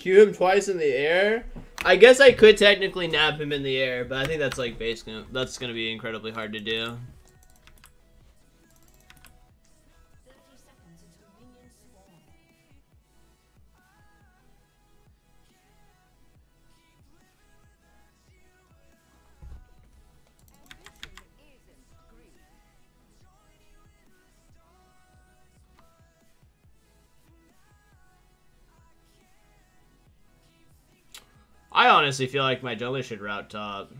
Cue him twice in the air? I guess I could technically nab him in the air, but I think that's like basically that's gonna be incredibly hard to do. I honestly feel like my jungler should route top.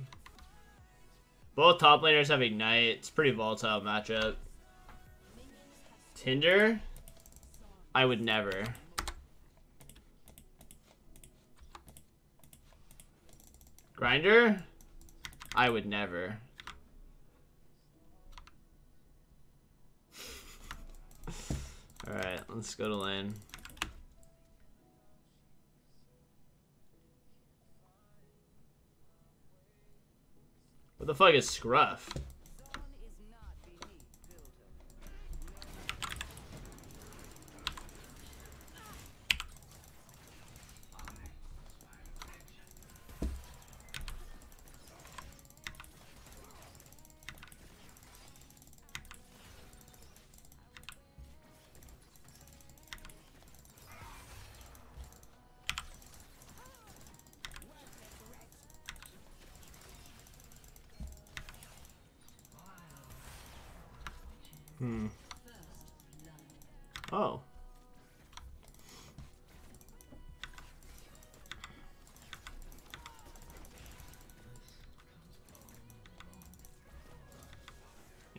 Both top laners have Ignite. It's pretty volatile matchup. Tinder? I would never. Grinder? I would never. Alright, let's go to lane. What the fuck is Scruff?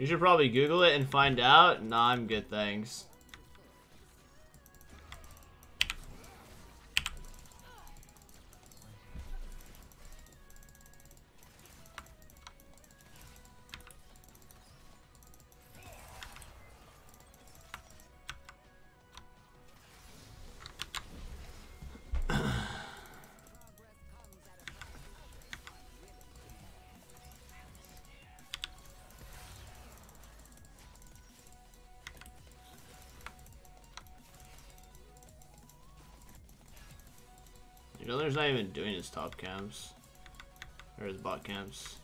You should probably Google it and find out. Nah, I'm good, thanks. Not even doing his top camps. Or his bot camps.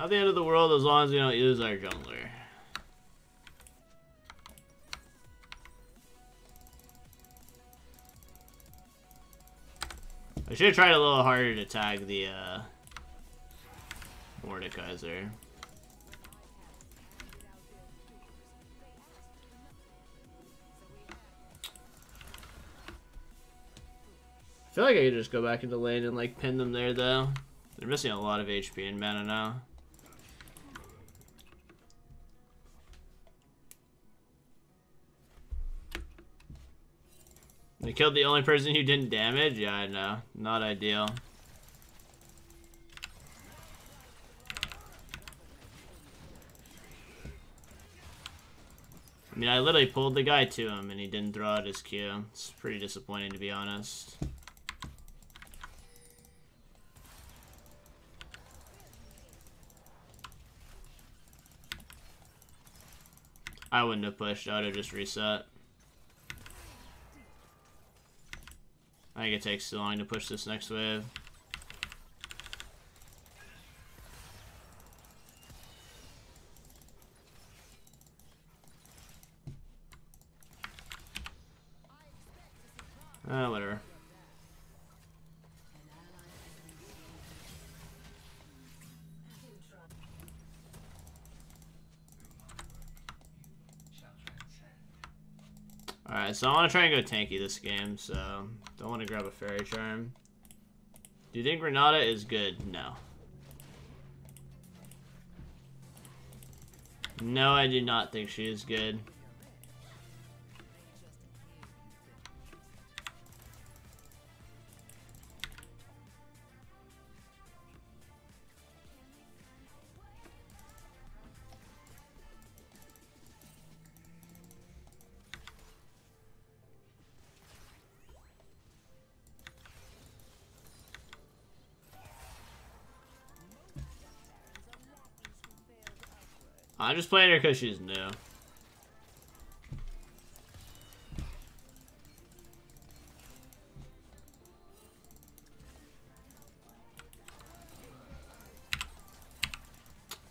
Not the end of the world as long as we don't use our jungler. I should have tried a little harder to tag the uh, Mordekaiser. I feel like I could just go back into lane and like pin them there though. They're missing a lot of HP and mana now. I killed the only person who didn't damage? Yeah, I know. Not ideal. I mean, I literally pulled the guy to him and he didn't throw out his Q. It's pretty disappointing, to be honest. I wouldn't have pushed. I would have just reset. I think it takes too long to push this next wave. Uh, whatever. Alright, so I want to try and go tanky this game, so don't want to grab a Fairy Charm. Do you think Renata is good? No. No, I do not think she is good. I'm just playing her because she's new.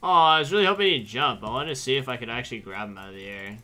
Oh, I was really hoping he'd jump. I wanted to see if I could actually grab him out of the air.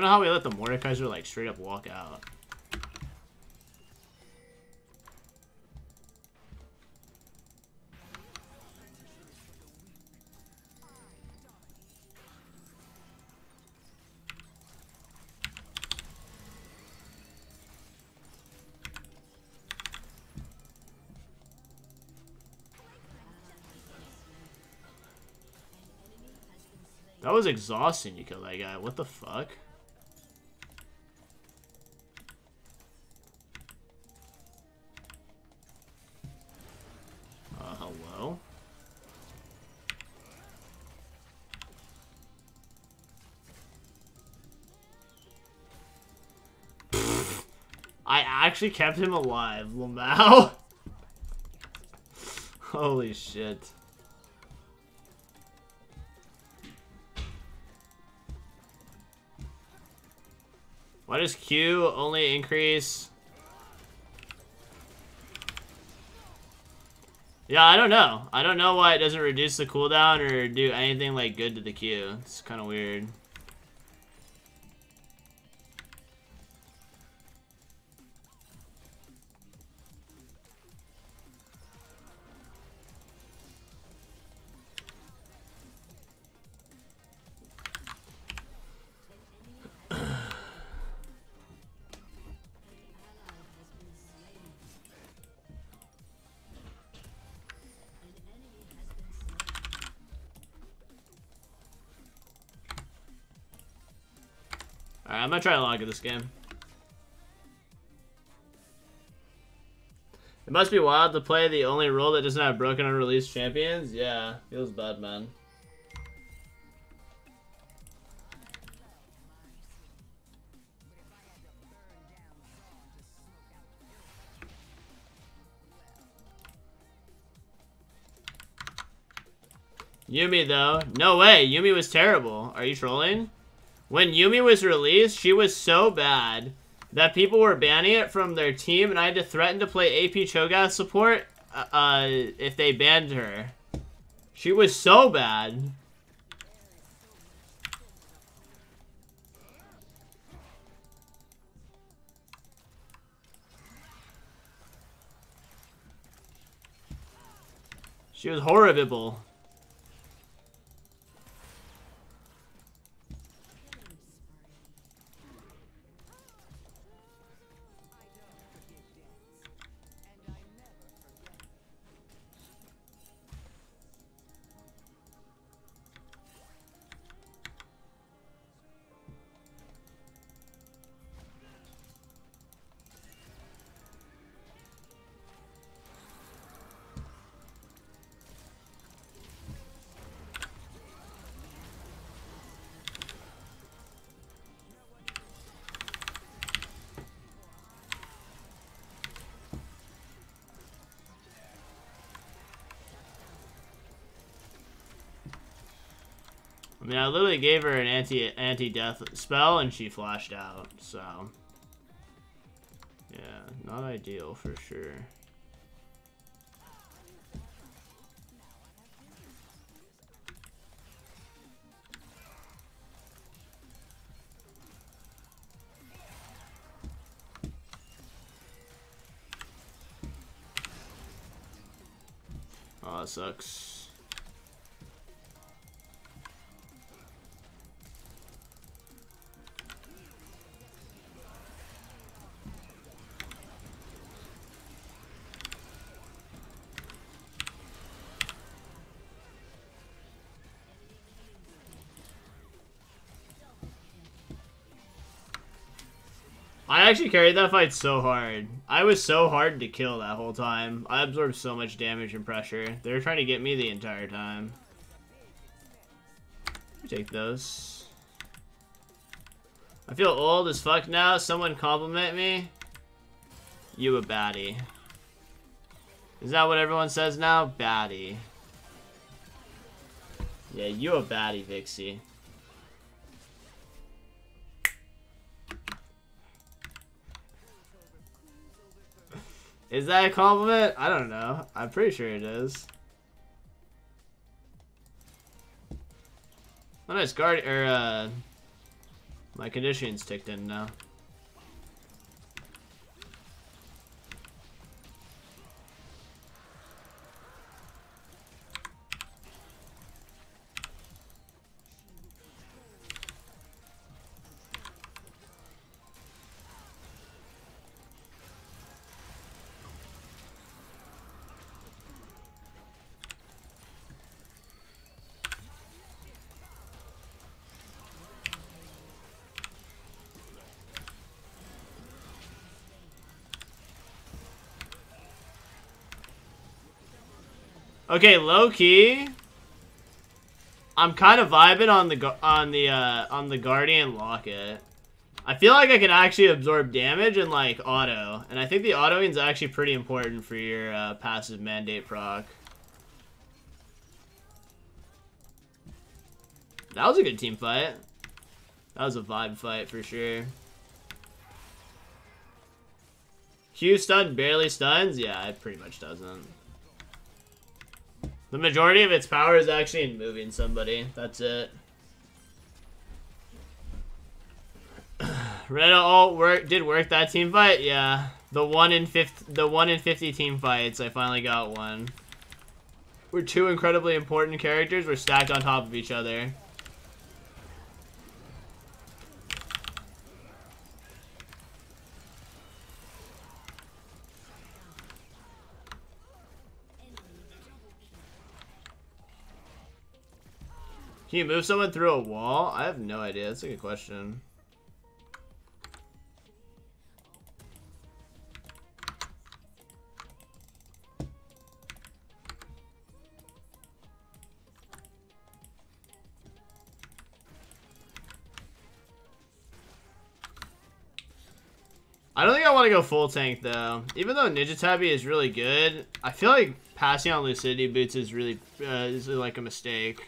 Don't know how we let the Mordekaiser like straight up walk out. That was exhausting you killed that guy. What the fuck? Actually kept him alive, Lamau. Holy shit. Why does Q only increase? Yeah, I don't know. I don't know why it doesn't reduce the cooldown or do anything like good to the Q. It's kind of weird. Alright, I'm gonna try to log at this game. It must be wild to play the only role that doesn't have broken or unreleased champions. Yeah, feels bad, man. Yuumi, though. No way. Yuumi was terrible. Are you trolling? When Yuumi was released, she was so bad that people were banning it from their team, and I had to threaten to play AP Cho'Gath support uh, uh, if they banned her. She was so bad. She was horrible. I mean, I literally gave her an anti anti death spell and she flashed out. So, yeah, not ideal for sure. Oh, that sucks. I actually carried that fight so hard. I was so hard to kill that whole time. I absorbed so much damage and pressure. They were trying to get me the entire time. Take those. I feel old as fuck now. Someone compliment me. You a baddie. Is that what everyone says now? Baddie. Yeah, you a baddie, Vixie. Is that a compliment? I don't know. I'm pretty sure it is. Oh, nice guard or uh, my conditioning's ticked in now. Okay, low key. I'm kind of vibing on the on the uh, on the Guardian Locket. I feel like I can actually absorb damage and like auto, and I think the autoing is actually pretty important for your uh, passive mandate proc. That was a good team fight. That was a vibe fight for sure. Q stun barely stuns? Yeah, it pretty much doesn't. The majority of its power is actually in moving somebody. That's it. Red all work did work that team fight. Yeah, the one in fifty, the one in fifty team fights. I finally got one. We're two incredibly important characters. We're stacked on top of each other. Can you move someone through a wall? I have no idea. That's a good question. I don't think I want to go full tank though. Even though Ninja Tabi is really good, I feel like passing on Lucidity Boots is really uh, is like a mistake.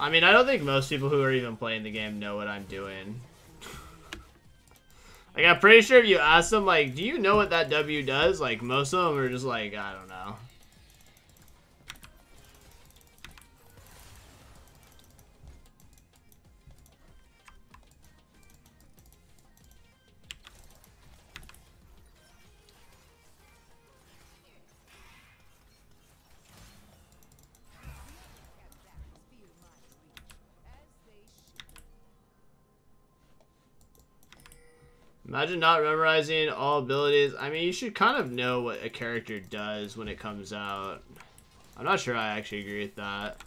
I mean, I don't think most people who are even playing the game know what I'm doing. like, I'm pretty sure if you ask them, like, do you know what that W does? Like, most of them are just like, I don't know. Imagine not memorizing all abilities. I mean, you should kind of know what a character does when it comes out. I'm not sure I actually agree with that.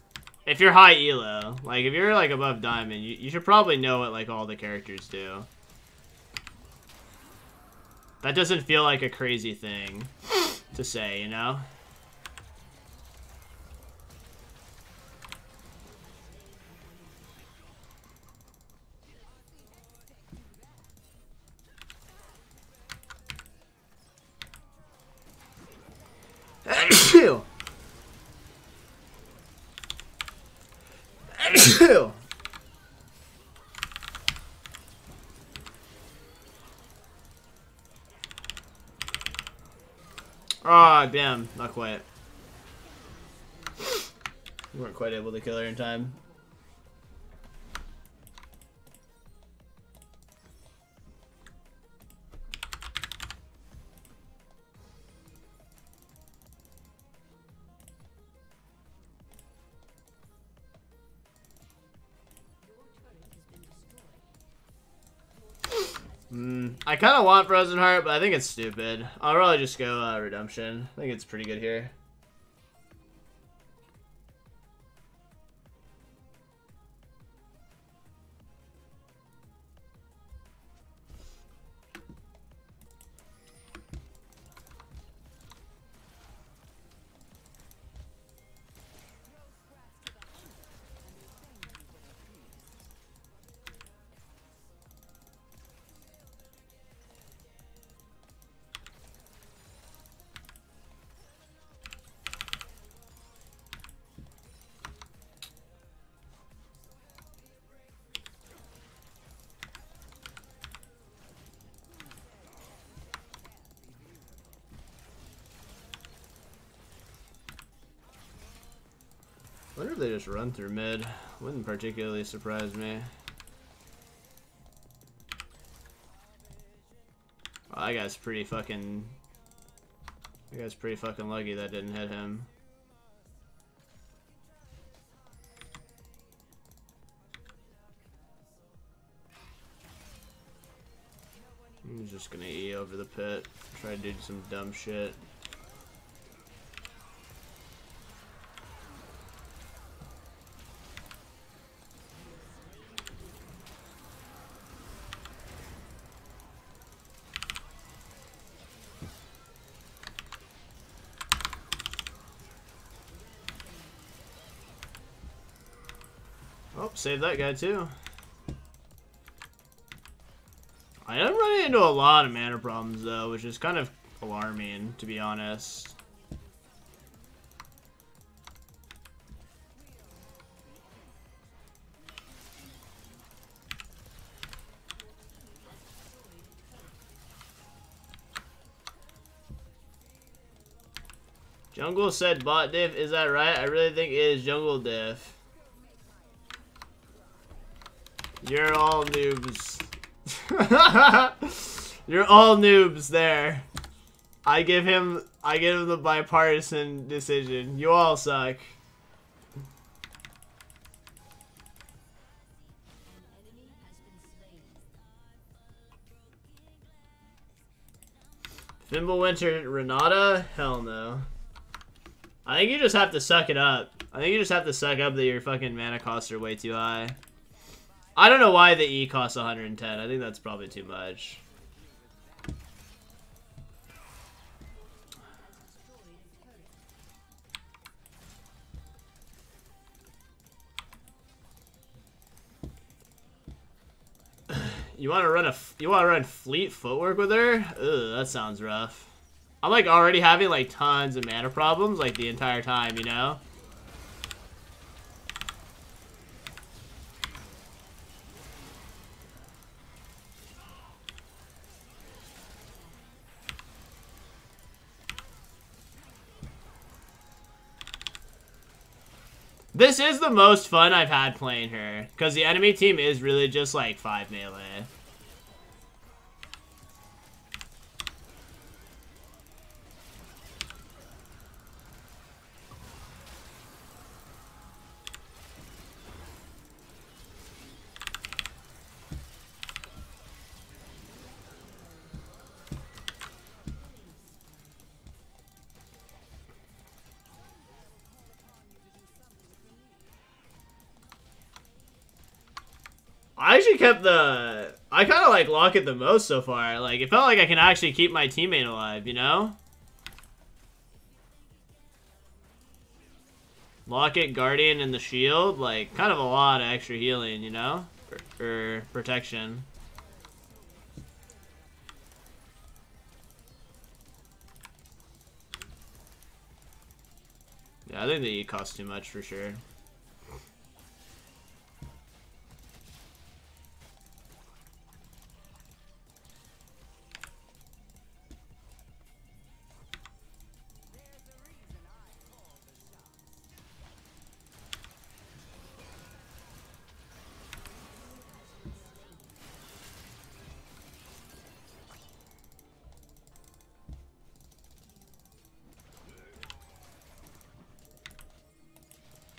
If you're high elo, like if you're like above diamond, you, you should probably know what like all the characters do. That doesn't feel like a crazy thing to say, you know? Ah, damn. Not quite. We weren't quite able to kill her in time. Mm, I kind of want Frozen Heart, but I think it's stupid. I'll probably just go uh, Redemption. I think it's pretty good here. If they just run through mid. Wouldn't particularly surprise me. Well, that guy's pretty fucking... That guy's pretty fucking lucky that didn't hit him. I'm just gonna E over the pit. Try to do some dumb shit. Oh, save that guy too. I am running into a lot of mana problems though, which is kind of alarming, to be honest. Jungle said bot diff, is that right? I really think it is jungle diff. You're all noobs. You're all noobs there. I give him I give him the bipartisan decision. You all suck. Fimbulwinter Renata? Hell no. I think you just have to suck it up. I think you just have to suck up that your fucking mana costs are way too high. I don't know why the E costs 110. I think that's probably too much. You want to run a you want to run fleet footwork with her? Ugh, that sounds rough. I'm like already having like tons of mana problems like the entire time, you know? This is the most fun I've had playing her. Because the enemy team is really just like 5 melee. Kept the... I kind of like Locket the most so far. Like, it felt like I can actually keep my teammate alive, you know? Locket, Guardian, and the Shield. Like, kind of a lot of extra healing, you know? Or, or protection. Yeah, I think the E costs too much for sure.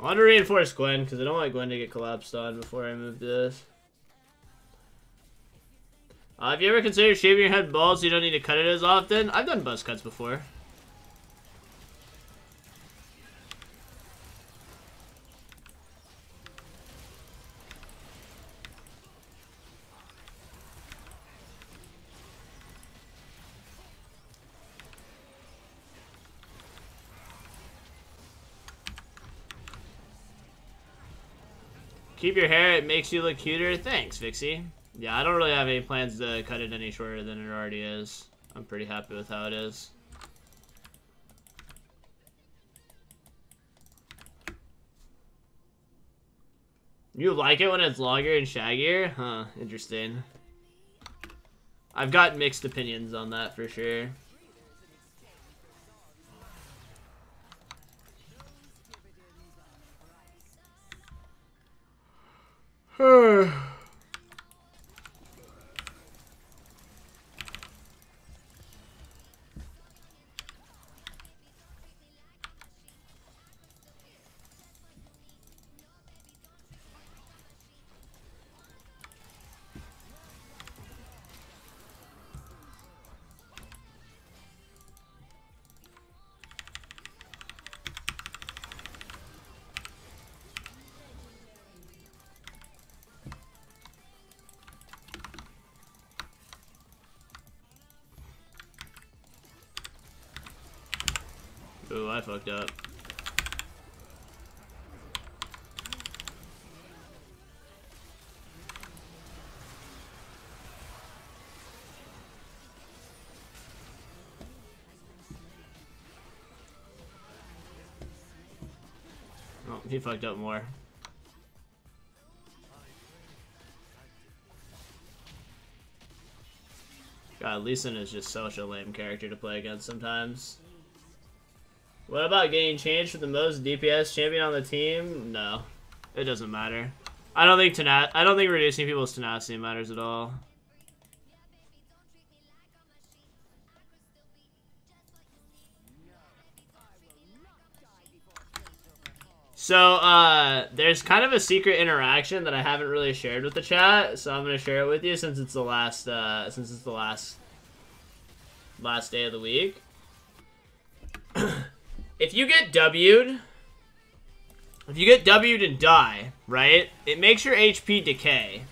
I want to reinforce Gwen because I don't want Gwen to get collapsed on before I move this. Uh, have you ever considered shaving your head bald so you don't need to cut it as often? I've done buzz cuts before. Keep your hair, it makes you look cuter. Thanks, Vixie. Yeah, I don't really have any plans to cut it any shorter than it already is. I'm pretty happy with how it is. You like it when it's longer and shaggier? Huh, interesting. I've got mixed opinions on that for sure. I fucked up. Oh, he fucked up more. God, Lee Sin is just such a lame character to play against sometimes. What about getting changed for the most DPS champion on the team? No, it doesn't matter. I don't think tena I don't think reducing people's tenacity matters at all. So, uh, there's kind of a secret interaction that I haven't really shared with the chat, so I'm gonna share it with you since it's the last, uh, since it's the last, last day of the week. if you get W'd, if you get W'd and die, right, it makes your HP decay.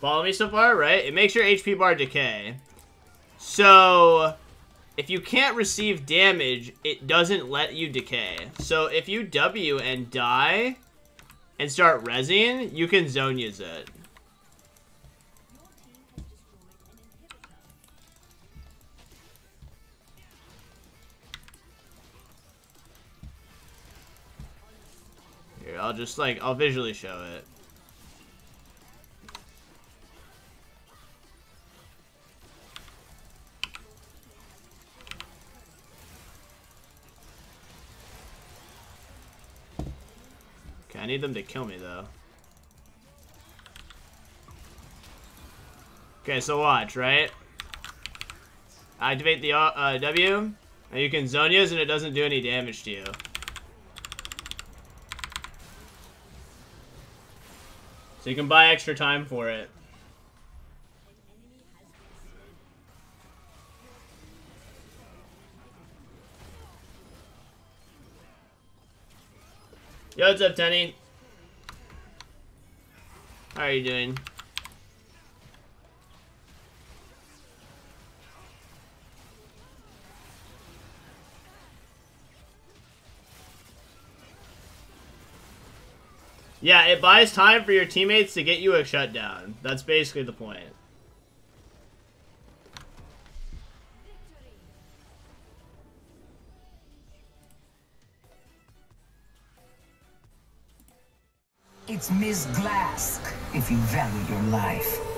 Follow me so far, right? It makes your HP bar decay. So, if you can't receive damage, it doesn't let you decay. So, if you W and die and start resing, you can zone use it. I'll just like, I'll visually show it. Okay, I need them to kill me though. Okay, so watch, right? Activate the uh, uh, W, and you can zone and it doesn't do any damage to you. So you can buy extra time for it. Yo, what's up, Tenny? How are you doing? Yeah, it buys time for your teammates to get you a shutdown. That's basically the point. It's Ms. Glasc, if you value your life.